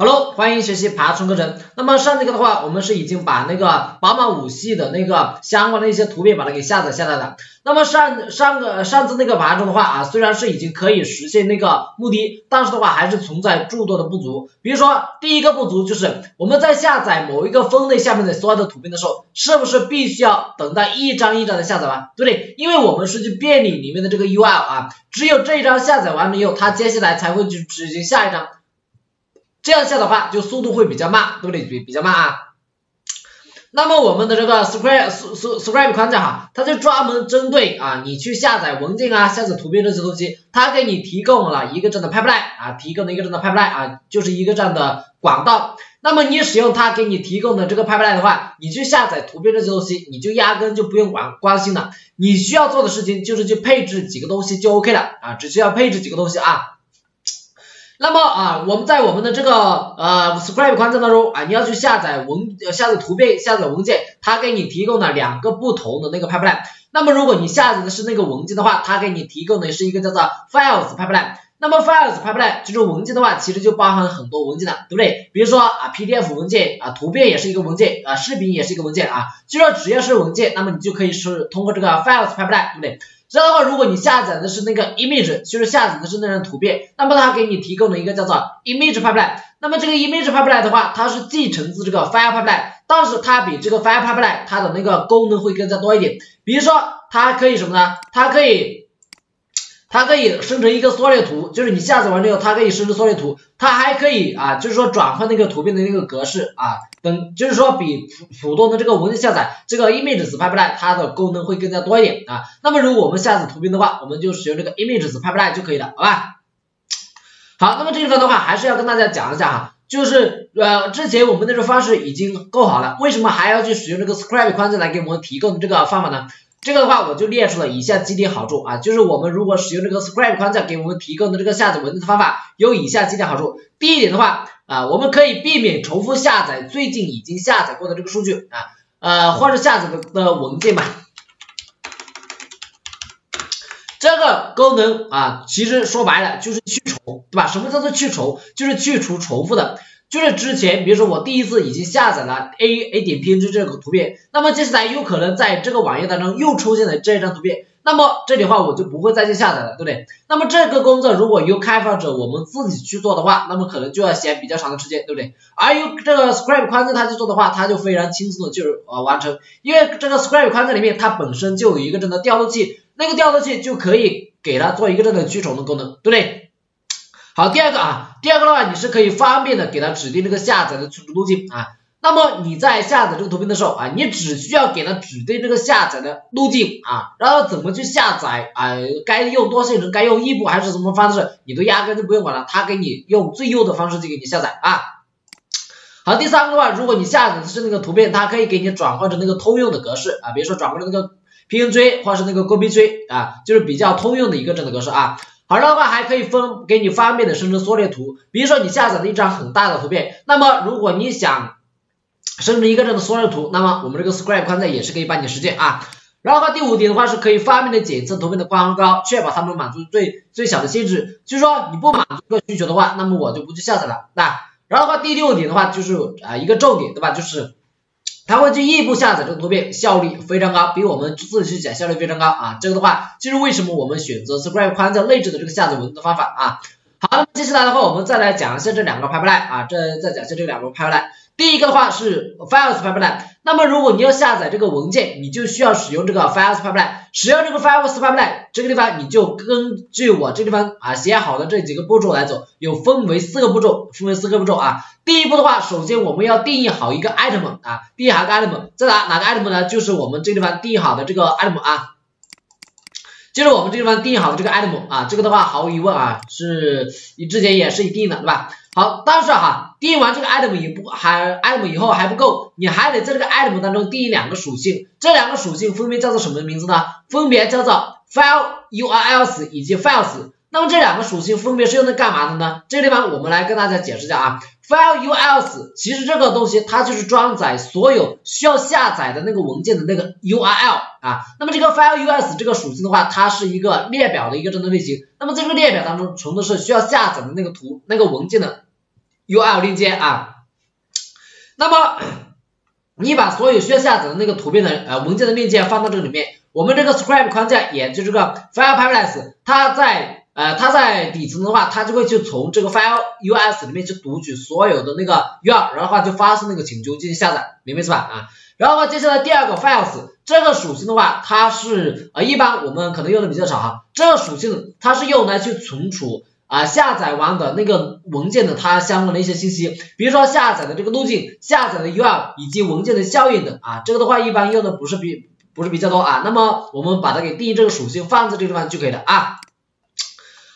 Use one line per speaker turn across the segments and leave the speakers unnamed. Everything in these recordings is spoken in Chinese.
Hello，欢迎学习爬虫课程。那么上节课的话，我们是已经把那个宝马五系的那个相关的一些图片把它给下载下来的。那么上上个上次那个爬虫的话啊，虽然是已经可以实现那个目的，但是的话还是存在诸多的不足。比如说第一个不足就是我们在下载某一个分类下面的所有的图片的时候，是不是必须要等待一张一张的下载完，对不对？因为我们是去便利里面的这个 URL 啊，只有这一张下载完了以后，它接下来才会去执行下一张。这样下的话，就速度会比较慢，对不对？比比较慢啊。那么我们的这个 Scribe Scribe 框架哈，它就专门针对啊你去下载文件啊、下载图片这些东西，它给你提供了一个这样的 pipeline 啊，提供了一个这样的 pipeline 啊，就是一个这样的管道。那么你使用它给你提供的这个 pipeline 的话，你去下载图片这些东西，你就压根就不用管关心了。你需要做的事情就是去配置几个东西就 OK 了啊，只需要配置几个东西啊。那么啊，我们在我们的这个呃 Scribe 框架当中啊，你要去下载文下载图片下载文件，它给你提供了两个不同的那个 pipeline。那么如果你下载的是那个文件的话，它给你提供的是一个叫做 Files pipeline。那么 Files pipeline 就是文件的话，其实就包含很多文件的，对不对？比如说啊 PDF 文件啊，图片也是一个文件啊，视频也是一个文件啊，就说只要是文件，那么你就可以是通过这个 Files pipeline，对不对？这样的话，如果你下载的是那个 image，就是下载的是那张图片，那么它给你提供了一个叫做 image pipeline。那么这个 image pipeline 的话，它是继承自这个 file pipeline，但是它比这个 file pipeline 它的那个功能会更加多一点。比如说，它可以什么呢？它可以。它可以生成一个缩略图，就是你下载完之后，它可以生成缩略图，它还可以啊，就是说转换那个图片的那个格式啊，等，就是说比普普通的这个文件下载这个 Images Pipeline 它的功能会更加多一点啊。那么如果我们下载图片的话，我们就使用这个 Images Pipeline 就可以了，好吧？好，那么这地方的话还是要跟大家讲一下哈，就是呃之前我们那种方式已经够好了，为什么还要去使用这个 Scribe 框架来给我们提供这个方法呢？这个的话，我就列出了以下几点好处啊，就是我们如果使用这个 Scribe 框架给我们提供的这个下载文字的方法，有以下几点好处。第一点的话啊，我们可以避免重复下载最近已经下载过的这个数据啊，呃，或者下载的的文件嘛。这个功能啊，其实说白了就是去重，对吧？什么叫做去重？就是去除重复的。就是之前，比如说我第一次已经下载了 a a 点 png 这个图片，那么接下来有可能在这个网页当中又出现了这张图片，那么这里话我就不会再去下载了，对不对？那么这个工作如果由开发者我们自己去做的话，那么可能就要闲比较长的时间，对不对？而由这个 Scribe 框架它去做的话，它就非常轻松的就呃完成，因为这个 Scribe 框架里面它本身就有一个这个调度器，那个调度器就可以给它做一个这个驱虫的功能，对不对？好，第二个啊，第二个的话，你是可以方便的给它指定这个下载的存储路径啊。那么你在下载这个图片的时候啊，你只需要给它指定这个下载的路径啊，然后怎么去下载啊，该用多线程，该用异步还是什么方式，你都压根就不用管了，它给你用最优的方式去给你下载啊。好，第三个的话，如果你下载的是那个图片，它可以给你转换成那个通用的格式啊，比如说转换成那个 PNG 或者是那个 GPG 啊，就是比较通用的一个这样的格式啊。好了的话，还可以分给你方便的生成缩略图，比如说你下载了一张很大的图片，那么如果你想生成一个这样的缩略图，那么我们这个 Scribe 框架也是可以帮你实现啊。然后的话，第五点的话是可以方便的检测图片的宽高，确保它们满足最最小的限制。就是说你不满足这个需求的话，那么我就不去下载了。那然后的话，第六点的话就是啊一个重点，对吧？就是。它会去异步下载这个图片，效率非常高，比我们自己去讲效率非常高啊。这个的话，就是为什么我们选择 Scribe 框架内置的这个下载文字方法啊。好，接下来的话，我们再来讲一下这两个 pipeline 啊，这再讲一下这两个 pipeline。第一个的话是 Files pipeline，那么如果你要下载这个文件，你就需要使用这个 Files pipeline。使用这个 Files pipeline，这个地方你就根据我这地方啊写好的这几个步骤来走，有分为四个步骤，分为四个步骤啊。第一步的话，首先我们要定义好一个 item 啊，定义好个 item，在哪哪个 item 呢？就是我们这地方定义好的这个 item 啊。就是我们这地方定义好的这个 item 啊，这个的话毫无疑问啊，是你之前也是一定的，对吧？好，但是哈，定义完这个 item 也不还 item 以后还不够，你还得在这个 item 当中定义两个属性，这两个属性分别叫做什么名字呢？分别叫做 file URLs 以及 files。那么这两个属性分别是用来干嘛的呢？这个地方我们来跟大家解释一下啊。file URLs 其实这个东西它就是装载所有需要下载的那个文件的那个 URL 啊。那么这个 file URLs 这个属性的话，它是一个列表的一个这样的类型。那么在这个列表当中存的是需要下载的那个图那个文件的 URL 链接啊。那么你把所有需要下载的那个图片的呃文件的链接放到这个里面，我们这个 script 框架，也就这个 file pipelines，它在呃它在底层的话，它就会去从这个 file us 里面去读取所有的那个 URL，然后的话就发送那个请求进行下载，明白是吧啊？然后的话，接下来第二个 files 这个属性的话，它是呃一般我们可能用的比较少哈，这个属性它是用来去存储。啊，下载完的那个文件的它相关的一些信息，比如说下载的这个路径、下载的 URL 以及文件的效应等啊，这个的话一般用的不是比不是比较多啊，那么我们把它给定义这个属性放在这个地方就可以了啊。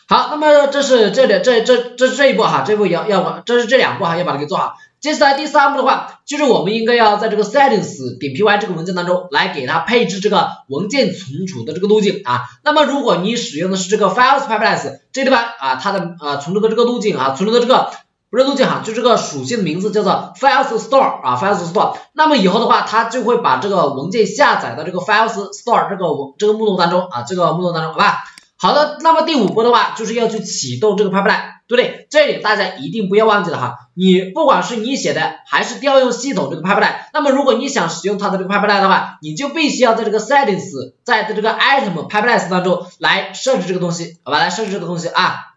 好，那么这是这里这这这是这一步哈，这步要要这是这两步哈，要把它给做好。接下来第三步的话，就是我们应该要在这个 settings 点 py 这个文件当中来给它配置这个文件存储的这个路径啊。那么如果你使用的是这个 files pipelines 这地方啊，它的啊存储的这个路径啊，存储的这个不是路径哈，就这个属性的名字叫做 files store 啊 files store。那么以后的话，它就会把这个文件下载到这个 files store 这个这个目录当中啊，这个目录当中，好吧？好的，那么第五步的话，就是要去启动这个 pipeline。对不对？这里大家一定不要忘记了哈，你不管是你写的还是调用系统这个 pipeline，那么如果你想使用它的这个 pipeline 的话，你就必须要在这个 settings，在这个 item pipelines 当中来设置这个东西，好吧？来设置这个东西啊。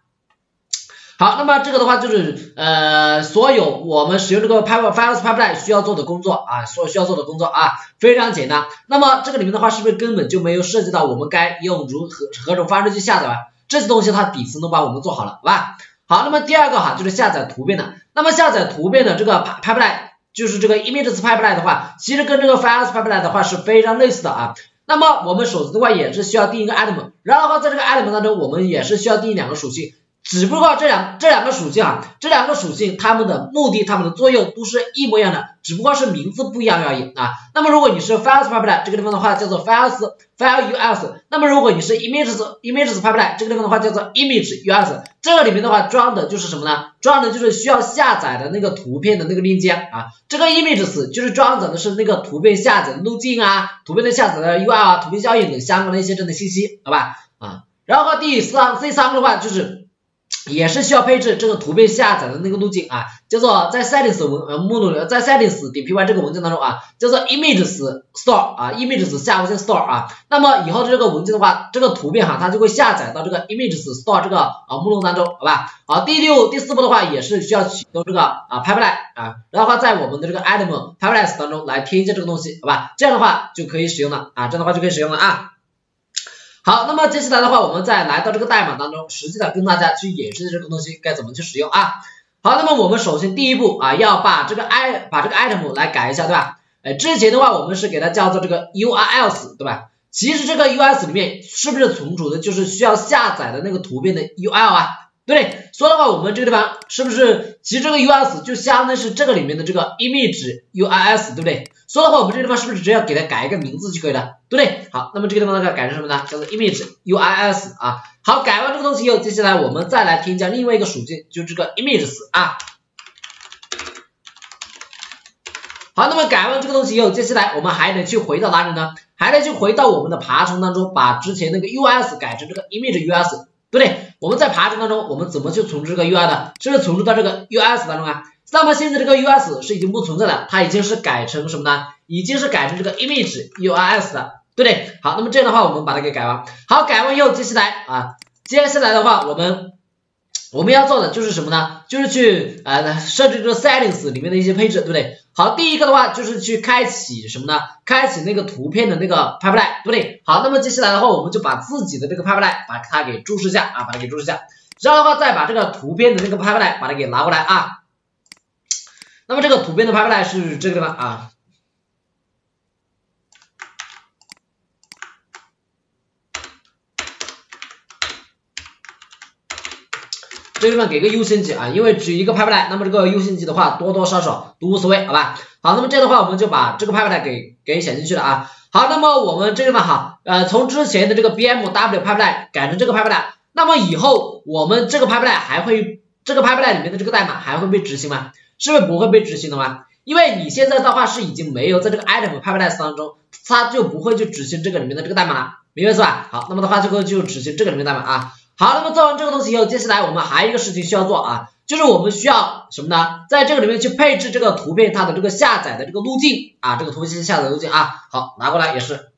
好，那么这个的话就是呃，所有我们使用这个 pipeline files pipeline 需要做的工作啊，所需要做的工作啊，非常简单。那么这个里面的话，是不是根本就没有涉及到我们该用如何何种方式去下载？这些东西它底层都帮我们做好了，好吧？好，那么第二个哈就是下载图片的，那么下载图片的这个 pipeline 就是这个 image pipeline 的话，其实跟这个 files pipeline 的话是非常类似的啊。那么我们手机的话也是需要定一个 item，然后的话在这个 item 当中，我们也是需要定两个属性。只不过这两这两个属性啊，这两个属性它们的目的、它们的作用都是一模一样的，只不过是名字不一样而已啊。那么如果你是 files pipeline 这个地方的话叫做 files file us，那么如果你是 images images pipeline 这个地方的话叫做 image us，这个里面的话装的就是什么呢？装的就是需要下载的那个图片的那个链接啊。这个 images 就是装载的是那个图片下载的路径啊，图片的下载的 URL，图片效应等相关的一些这样的信息，好吧？啊，然后第三第三个的话就是。也是需要配置这个图片下载的那个路径啊，叫做在 settings 文呃目录里，在 settings 点 py 这个文件当中啊，叫做 images store 啊，images 下划线 store 啊，那么以后的这个文件的话，这个图片哈，它就会下载到这个 images store 这个啊目录当中，好吧？好，第六第四步的话也是需要启动这个啊 pipeline 啊，然后的话在我们的这个 item pipelines 当中来添加这个东西，好吧？这样的话就可以使用了啊，这样的话就可以使用了啊。好，那么接下来的话，我们再来到这个代码当中，实际的跟大家去演示这个东西该怎么去使用啊。好，那么我们首先第一步啊，要把这个 i 把这个 item 来改一下，对吧？哎，之前的话我们是给它叫做这个 urls，对吧？其实这个 urls 里面是不是存储的就是需要下载的那个图片的 url 啊？对，所以的话我们这个地方是不是其实这个 us 就相当于是这个里面的这个 image U I S，对不对？所以的话，我们这个地方是不是只要给它改一个名字就可以了，对不对？好，那么这个地方呢，改成什么呢？叫做 image uis 啊。好，改完这个东西以后，接下来我们再来添加另外一个属性，就这个 images 啊。好，那么改完这个东西以后，接下来我们还得去回到哪里呢？还得去回到我们的爬虫当中，把之前那个 us 改成这个 image us，对不对？我们在爬虫当中，我们怎么去存储这个 ui 的？是不是存储到这个 us 当中啊？那么现在这个 us 是已经不存在了，它已经是改成什么呢？已经是改成这个 image urs 的，对不对？好，那么这样的话，我们把它给改完。好，改完以后，接下来啊，接下来的话，我们我们要做的就是什么呢？就是去呃设置这个 settings 里面的一些配置，对不对？好，第一个的话就是去开启什么呢？开启那个图片的那个 pipeline，对不对？好，那么接下来的话，我们就把自己的这个 pipeline 把它给注释下啊，把它给注释下，然后的话再把这个图片的那个 pipeline 把它给拿过来啊。那么这个图片的 pipeline 是这个地方啊，这个地方给个优先级啊，因为只一个拍不来那么这个优先级的话多多少少都无所谓，好吧？好，那么这样的话我们就把这个拍不来给给写进去了啊。好，那么我们这个地方哈，呃，从之前的这个 bmw 拍不来改成这个拍不来那么以后我们这个拍不来还会这个拍不来里面的这个代码还会被执行吗？是不是不会被执行的吗？因为你现在的话是已经没有在这个 item pipeline 当中，它就不会去执行这个里面的这个代码了，明白是吧？好，那么的话这个就执行这个里面代码啊。好，那么做完这个东西以后，接下来我们还有一个事情需要做啊，就是我们需要什么呢？在这个里面去配置这个图片它的这个下载的这个路径啊，这个图片下载路径啊，好拿过来也是，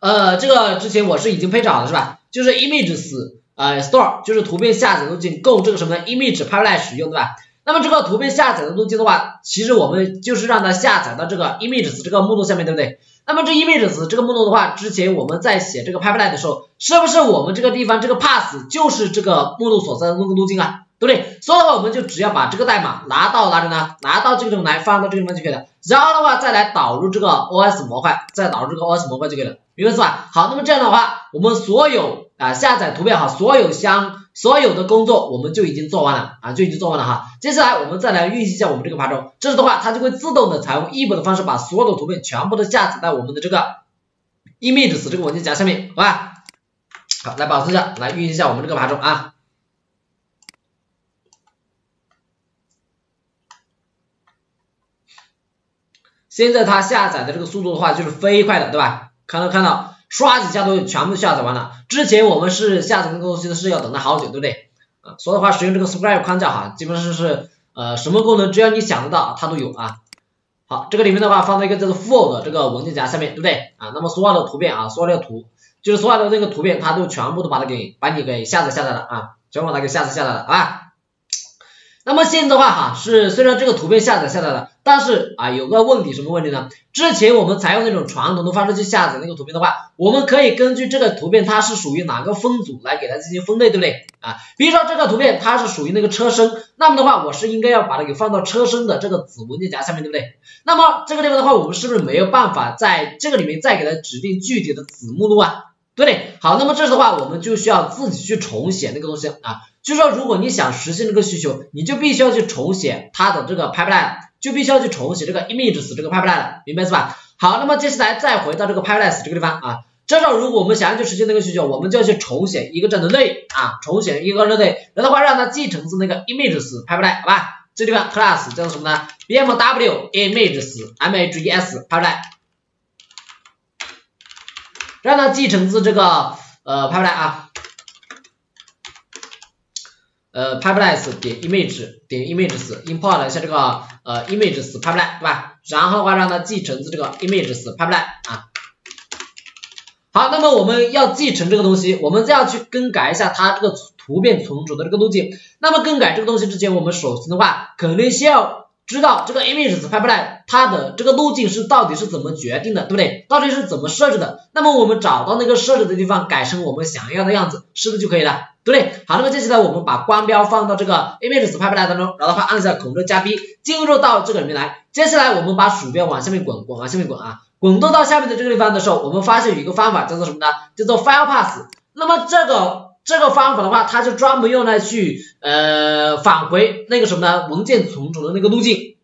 呃，这个之前我是已经配置好了是吧？就是 images 呃 store 就是图片下载路径供这个什么 image pipeline 使用对吧？那么这个图片下载的路径的话，其实我们就是让它下载到这个 images 这个目录下面，对不对？那么这意味着这个目录的话，之前我们在写这个 pipeline 的时候，是不是我们这个地方这个 pass 就是这个目录所在的那个路径啊？对不对？所以的话，我们就只要把这个代码拿到哪里呢？拿到这个地方来，放到这个地方就可以了。然后的话，再来导入这个 OS 模块，再导入这个 OS 模块就可以了，明白是吧？好，那么这样的话，我们所有啊下载图片哈，所有相所有的工作我们就已经做完了啊，就已经做完了哈。接下来我们再来运行一下我们这个爬虫，这时的话它就会自动的采用异步的方式把所有的图片全部都下载到我们的这个 image 这个文件夹下面，好吧？好，来保存一下，来运行一下我们这个爬虫啊。现在它下载的这个速度的话就是飞快的，对吧？看到看到。刷几下都全部下载完了，之前我们是下载那个东西是要等待好久，对不对？啊，所以的话使用这个 Scribe 框架哈，基本上是呃什么功能只要你想得到它都有啊。好，这个里面的话放在一个叫做 Full 的这个文件夹下面，对不对？啊，那么所有的图片啊，所有的图就是所有的那个图片，它都全部都把它给把你给下载下来了啊，全部把它给下载下来了，好吧？那么现在的话哈，是虽然这个图片下载下来了，但是啊有个问题，什么问题呢？之前我们采用那种传统的方式去下载那个图片的话，我们可以根据这个图片它是属于哪个分组来给它进行分类，对不对？啊，比如说这个图片它是属于那个车身，那么的话我是应该要把它给放到车身的这个子文件夹下面，对不对？那么这个地方的话，我们是不是没有办法在这个里面再给它指定具体的子目录啊？对不对？好，那么这时的话我们就需要自己去重写那个东西啊。就说，如果你想实现这个需求，你就必须要去重写它的这个 pipeline，就必须要去重写这个 images 这个 pipeline，明白是吧？好，那么接下来再回到这个 pipeline 这个地方啊，这时候如果我们想要去实现那个需求，我们就要去重写一个这样的类啊，重写一个类，然后的话让它继承自那个 images pipeline，好吧？这地方 class 叫做什么呢？bmw images mages pipeline，让它继承自这个呃 pipeline 啊。呃，pipeline 点 image 点 images import 一下这个呃 images pipeline 对吧？然后的话让它继承自这个 images pipeline 啊。好，那么我们要继承这个东西，我们再要去更改一下它这个图片存储的这个路径。那么更改这个东西之前，我们首先的话肯定先要知道这个 image pipeline 它的这个路径是到底是怎么决定的，对不对？到底是怎么设置的？那么我们找到那个设置的地方，改成我们想要的样子，是不是就可以了？对不对？好，那么接下来我们把光标放到这个 image pipeline 当中，然后的话按下 Ctrl 加 B 进入到这个里面来。接下来我们把鼠标往下面滚，滚往下面滚啊，滚动到下面的这个地方的时候，我们发现有一个方法叫做什么呢？叫做 file path。那么这个这个方法的话，它是专门用来去呃返回那个什么呢？文件存储的那个路径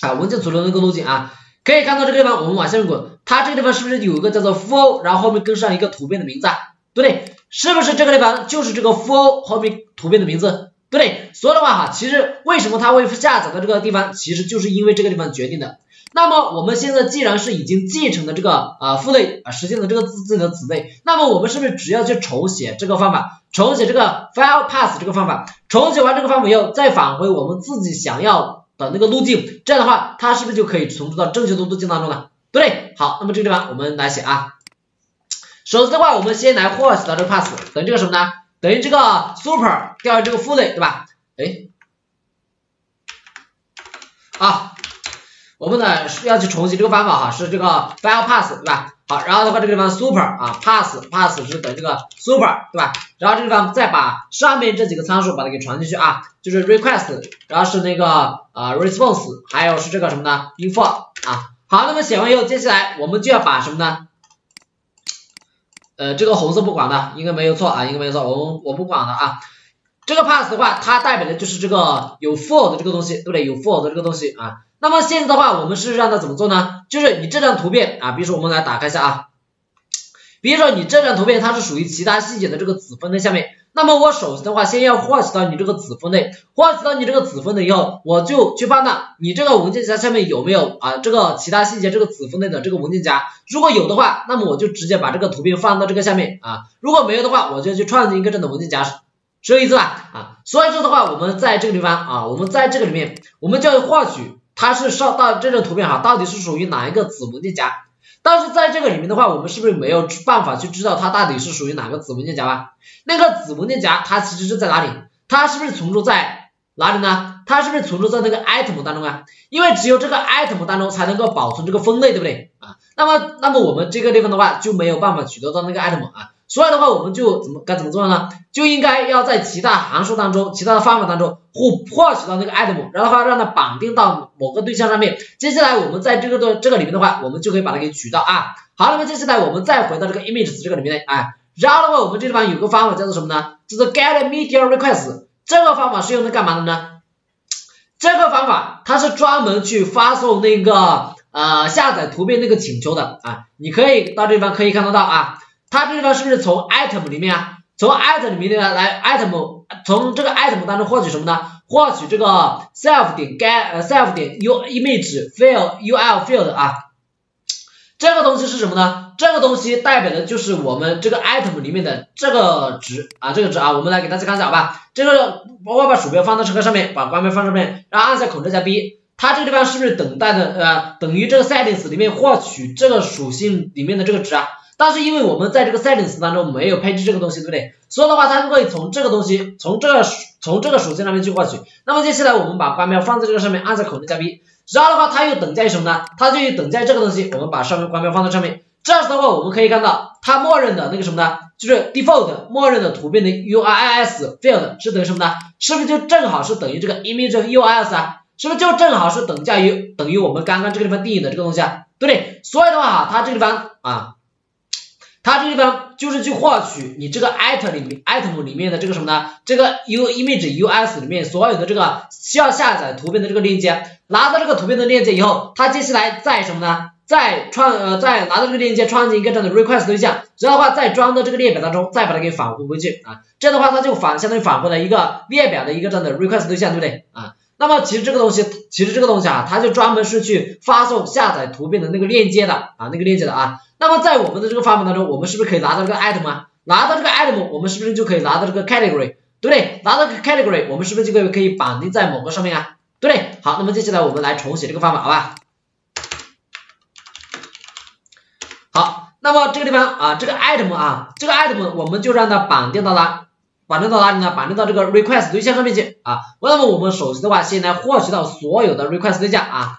啊，文件存储的那个路径啊。可以看到这个地方，我们往下面滚，它这个地方是不是有一个叫做 full，然后后面跟上一个图片的名字，对不对？是不是这个地方就是这个 full 后面图片的名字，对不对？所以的话哈，其实为什么它会下载到这个地方，其实就是因为这个地方决定的。那么我们现在既然是已经继承的这个啊父类啊实现了这个自自己的子类，那么我们是不是只要去重写这个方法，重写这个 file path 这个方法，重写完这个方法以后，再返回我们自己想要的那个路径，这样的话，它是不是就可以存储到正确的路径当中了？对不对？好，那么这个地方我们来写啊。首先的话，我们先来获取到这个 path，等于这个什么呢？等于这个 super 调用这个父类，对吧？哎，啊，我们呢是要去重写这个方法哈，是这个 file pass 对吧？好，然后的话这个地方 super 啊 pass pass 是等于这个 super，对吧？然后这个地方再把上面这几个参数把它给传进去啊，就是 request，然后是那个啊 response，还有是这个什么呢？info 啊。好，那么写完以后，接下来我们就要把什么呢？呃，这个红色不管的，应该没有错啊，应该没有错，我我不管的啊。这个 pass 的话，它代表的就是这个有 for 的这个东西，对不对？有 for 的这个东西啊。那么现在的话，我们是让它怎么做呢？就是你这张图片啊，比如说我们来打开一下啊，比如说你这张图片它是属于其他细节的这个子分类下面。那么我首先的话，先要获取到你这个子分类，获取到你这个子分类以后，我就去判断你这个文件夹下面有没有啊这个其他细节这个子分类的这个文件夹，如果有的话，那么我就直接把这个图片放到这个下面啊，如果没有的话，我就去创建一个这样的文件夹，是这个意思吧？啊，所以说的话，我们在这个地方啊，我们在这个里面，我们就要获取它是上到这张图片哈，到底是属于哪一个子文件夹？但是在这个里面的话，我们是不是没有办法去知道它到底是属于哪个子文件夹吧？那个子文件夹它其实是在哪里？它是不是存储在哪里呢？它是不是存储在那个 item 当中啊？因为只有这个 item 当中才能够保存这个分类，对不对啊？那么那么我们这个地方的话就没有办法取得到那个 item 啊。所以的话，我们就怎么该怎么做呢？就应该要在其他函数当中、其他的方法当中获获取到那个 item，然后的话让它绑定到某个对象上面。接下来我们在这个的这个里面的话，我们就可以把它给取到啊。好，那么接下来我们再回到这个 images 这个里面来，哎，然后的话我们这地方有个方法叫做什么呢？叫做 get media request。这个方法是用来干嘛的呢？这个方法它是专门去发送那个呃下载图片那个请求的啊。你可以到这地方可以看得到啊。它这个地方是不是从 item 里面啊，从 item 里面呢来 item，从这个 item 当中获取什么呢？获取这个 self 点 get self 点 u image field ul field 啊，这个东西是什么呢？这个东西代表的就是我们这个 item 里面的这个值啊，这个值啊，我们来给大家看一下好吧？这个我把鼠标放到这个上面，把光标放上面，然后按下 Ctrl 加 B，它这个地方是不是等待的呃等于这个 settings 里面获取这个属性里面的这个值啊？但是因为我们在这个 settings 当中没有配置这个东西，对不对？所以的话，它就会从这个东西，从这个从这个属性上面去获取。那么接下来我们把光标放在这个上面，按下 Ctrl 加 B，然后的话，它又等价于什么呢？它就等价于这个东西。我们把上面光标放在上面，这样子的话，我们可以看到它默认的那个什么呢？就是 default 默认的图片的 URIs field 是等于什么呢？是不是就正好是等于这个 image URIs 啊？是不是就正好是等价于等于我们刚刚这个地方定义的这个东西啊？对不对？所以的话，它这个地方啊。它这个地方就是去获取你这个 item 里面 item 里面的这个什么呢？这个 u image us 里面所有的这个需要下载图片的这个链接，拿到这个图片的链接以后，它接下来再什么呢？再创呃再拿到这个链接创建一个这样的 request 对象，这样的话再装到这个列表当中，再把它给返回回去啊，这样的话它就返相当于返回了一个列表的一个这样的 request 对象，对不对啊？那么其实这个东西，其实这个东西啊，它就专门是去发送下载图片的那个链接的啊，那个链接的啊。那么在我们的这个方法当中，我们是不是可以拿到这个 item 啊？拿到这个 item，我们是不是就可以拿到这个 category，对不对？拿到 category，我们是不是就可以可以绑定在某个上面啊？对不对？好，那么接下来我们来重写这个方法，好吧？好，那么这个地方啊，这个 item 啊，这个 item 我们就让它绑定到了。绑定到哪里呢？绑定到这个 request 对象上面去啊。那么我们首先的话，先来获取到所有的 request 对象啊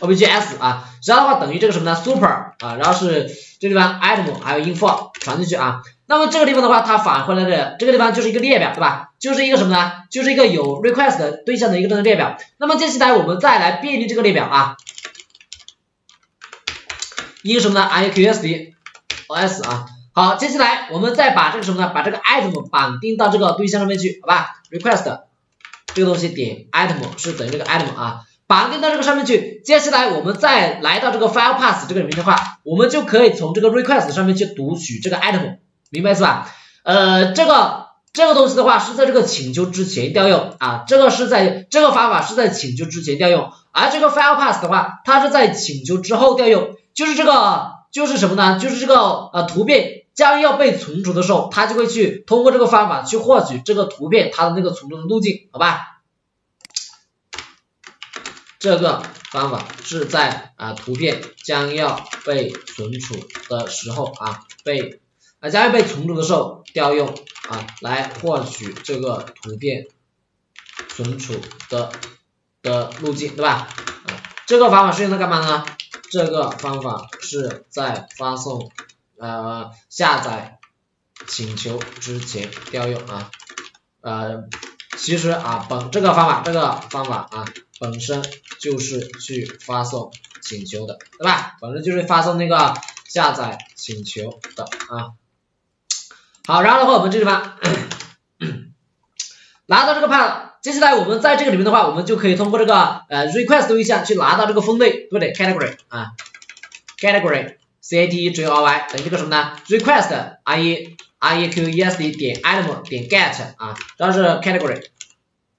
，obj_s 啊，然后的话等于这个什么呢？super 啊，然后是这个地方 item 还有 info 传进去啊。那么这个地方的话，它返回来的这个地方就是一个列表，对吧？就是一个什么呢？就是一个有 request 对象的一个这个列表。那么接下来我们再来便利这个列表啊，应什么呢？iqsd_os 啊。好，接下来我们再把这个什么呢？把这个 item 绑定到这个对象上面去，好吧？request 这个东西点 item 是等于这个 item 啊，绑定到这个上面去。接下来我们再来到这个 file path 这个里面的话，我们就可以从这个 request 上面去读取这个 item，明白是吧？呃，这个这个东西的话是在这个请求之前调用啊，这个是在这个方法是在请求之前调用，而这个 file path 的话，它是在请求之后调用，就是这个就是什么呢？就是这个呃图片。将要被存储的时候，它就会去通过这个方法去获取这个图片它的那个存储的路径，好吧？这个方法是在啊图片将要被存储的时候啊被啊将要被存储的时候调用啊来获取这个图片存储的的路径，对吧？啊这个方法是用来干嘛呢？这个方法是在发送。呃，下载请求之前调用啊，呃，其实啊本这个方法这个方法啊本身就是去发送请求的，对吧？本身就是发送那个下载请求的啊。好，然后的话我们这地方拿到这个 path，接下来我们在这个里面的话，我们就可以通过这个呃 request 对象去拿到这个分类，对不对？category 啊，category。category 等于这个什么呢？request i e i e q e s d 点 item 点 get 啊，这是 category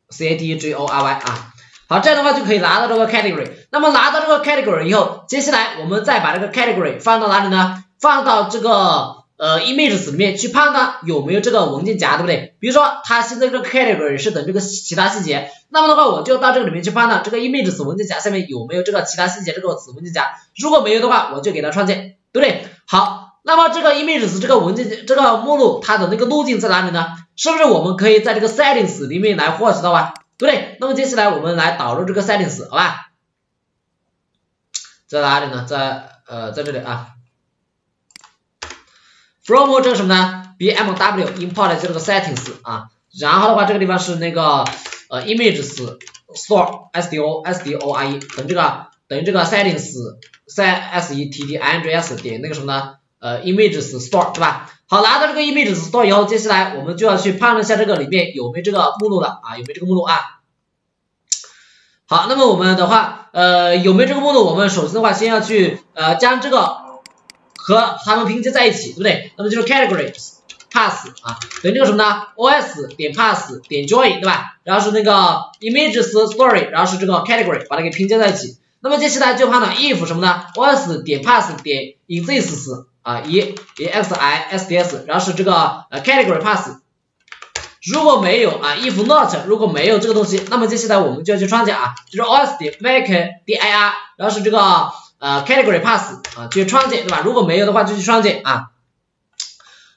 category 啊。好，这样的话就可以拿到这个 category。那么拿到这个 category 以后，接下来我们再把这个 category 放到哪里呢？放到这个呃 image 里面去判断有没有这个文件夹，对不对？比如说它现在这个 category 是等这个其他细节，那么的话我就到这个里面去判断这个 image 文件夹下面有没有这个其他细节这个子文件夹，如果没有的话，我就给它创建，对不对？好，那么这个 image 这个文件这个目录它的那个路径在哪里呢？是不是我们可以在这个 settings 里面来获取到啊？对不对？那么接下来我们来导入这个 settings，好吧？在哪里呢？在呃在这里啊，from 这个什么呢？bmw import 这个 settings 啊，然后的话这个地方是那个呃 images store s d o s d o r e 等这个等于这个 settings s s e t t i n g s 点那个什么呢？呃 images store 对吧？好，拿到这个 images store 以后，接下来我们就要去判断一下这个里面有没有这个目录了啊，有没有这个目录啊？好，那么我们的话，呃，有没有这个目录？我们首先的话，先要去呃将这个和它们拼接在一起，对不对？那么就是 categories pass 啊，等于这个什么呢？os 点 pass 点 join 对吧？然后是那个 images story，然后是这个 category，把它给拼接在一起。那么接下来就判断 if 什么呢？os 点 pass 点 exists 啊，e x i s d s，然后是这个呃 category pass。如果没有啊，if not，如果没有这个东西，那么接下来我们就要去创建啊，就是 os 点 make dir，然后是这个呃 category pass 啊，去创建对吧？如果没有的话就去创建啊。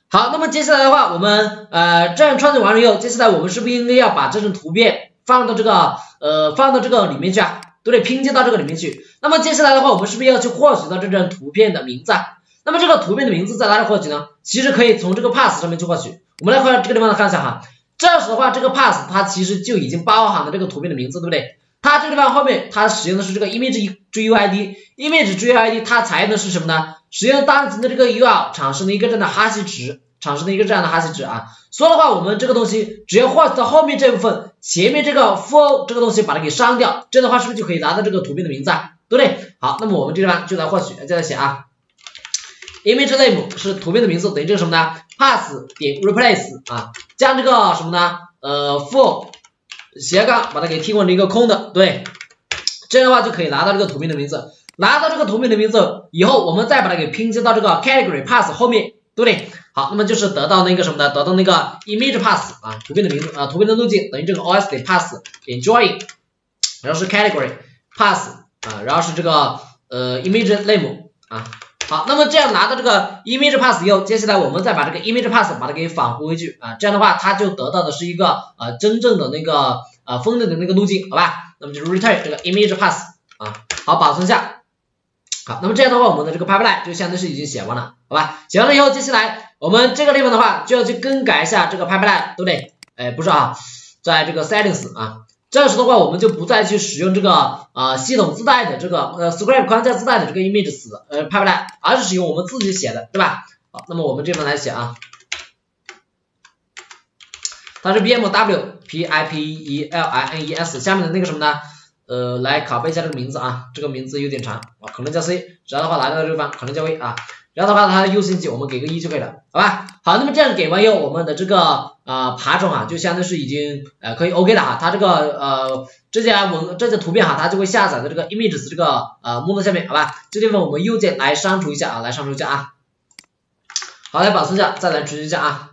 好，那么接下来的话，我们呃这样创建完了以后，接下来我们是不是应该要把这张图片放到这个呃放到这个里面去啊？对不对？拼接到这个里面去。那么接下来的话，我们是不是要去获取到这张图片的名字？啊？那么这个图片的名字在哪里获取呢？其实可以从这个 pass 上面去获取。我们来看这个地方来看一下哈。这时的话，这个 pass 它其实就已经包含了这个图片的名字，对不对？它这个地方后面它使用的是这个 image GUID，image GUID 它采用的是什么呢？使用当前的这个 U R 产生的一个这样的哈希值，产生的一个这样的哈希值啊。所以的话，我们这个东西只要获取到后面这部分，前面这个 for 这个东西把它给删掉，这样的话是不是就可以拿到这个图片的名字，啊？对不对？好，那么我们这地方就来获取，再来写啊。Image name 是图片的名字，等于这个什么呢？pass 点 replace 啊，将这个什么呢？呃，for 斜杠把它给替换成一个空的，对，这样的话就可以拿到这个图片的名字。拿到这个图片的名字以后，我们再把它给拼接到这个 category pass 后面，对不对？好，那么就是得到那个什么呢？得到那个 image pass 啊，图片的名字啊，图片的路径等于这个 os 点 pass 点 join，然后是 category pass 啊，然后是这个呃 image name 啊。好，那么这样拿到这个 image pass 以后，接下来我们再把这个 image pass 把它给返回回去啊，这样的话它就得到的是一个呃真正的那个呃封面的那个路径，好吧？那么就是 return 这个 image pass 啊，好，保存下。好，那么这样的话，我们的这个 pipeline 就相当于是已经写完了，好吧？写完了以后，接下来我们这个地方的话就要去更改一下这个 pipeline，对不对？哎，不是啊，在这个 settings 啊。这时的话，我们就不再去使用这个啊系统自带的这个呃 script 框架自带的这个 images 呃派派而是使用我们自己写的，对吧？好，那么我们这边来写啊，它是 bmw p i p e l i n e s 下面的那个什么呢？呃，来拷贝一下这个名字啊，这个名字有点长啊，可能加 c，然后的话来到这个地方可能加 v 啊。然后的话，它的优先级我们给个一就可以了，好吧？好，那么这样给完以后，我们的这个啊爬虫啊，就相当于是已经呃可以 OK 的哈。它这个呃这些文这些图片哈，它就会下载在这个 images 这个呃目录下面，好吧？这地方我们右键来删除一下啊，来删除一下啊。好，来保存一下，再来执行一下啊。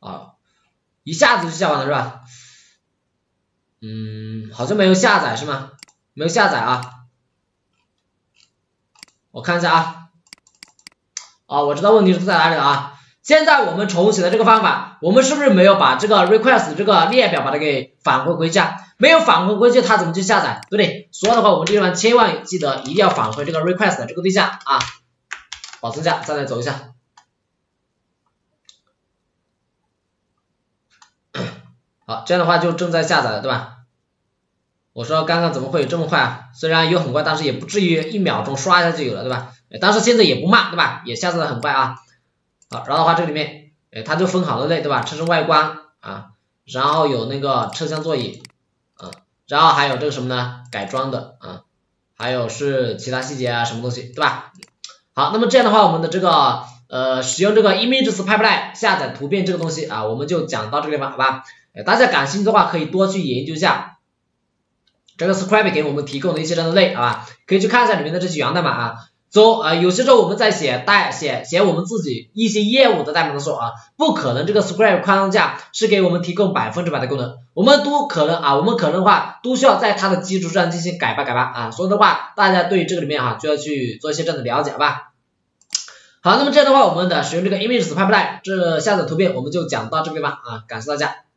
啊，一下子就下完了是吧？嗯，好像没有下载是吗？没有下载啊，我看一下啊，啊，我知道问题是在哪里了啊。现在我们重写的这个方法，我们是不是没有把这个 request 这个列表把它给返回回去？没有返回回去，它怎么去下载？对不对？所以的话，我们这地方千万记得一定要返回这个 request 这个对象啊。保存下，再来走一下。好，这样的话就正在下载了，对吧？我说刚刚怎么会有这么快啊？虽然有很快，但是也不至于一秒钟刷一下就有了，对吧？但是现在也不慢，对吧？也下载的很快啊。好，然后的话这里面，哎，它就分好多类，对吧？车身外观啊，然后有那个车厢座椅，啊，然后还有这个什么呢？改装的啊，还有是其他细节啊，什么东西，对吧？好，那么这样的话，我们的这个呃，使用这个 images pipeline 下载图片这个东西啊，我们就讲到这个地方，好吧？大家感兴趣的话，可以多去研究一下。这个 Scribe 给我们提供的一些这样的类，好吧？可以去看一下里面的这些源代码啊。走啊，有些时候我们在写代写写我们自己一些业务的代码的时候啊，不可能这个 Scribe 框架是给我们提供百分之百的功能，我们都可能啊，我们可能的话都需要在它的基础上进行改吧改吧啊。所以的话，大家对这个里面啊就要去做一些这样的了解，好吧？好，那么这样的话，我们的使用这个 Image Pipeline 这下载图片我们就讲到这边吧啊，感谢大家。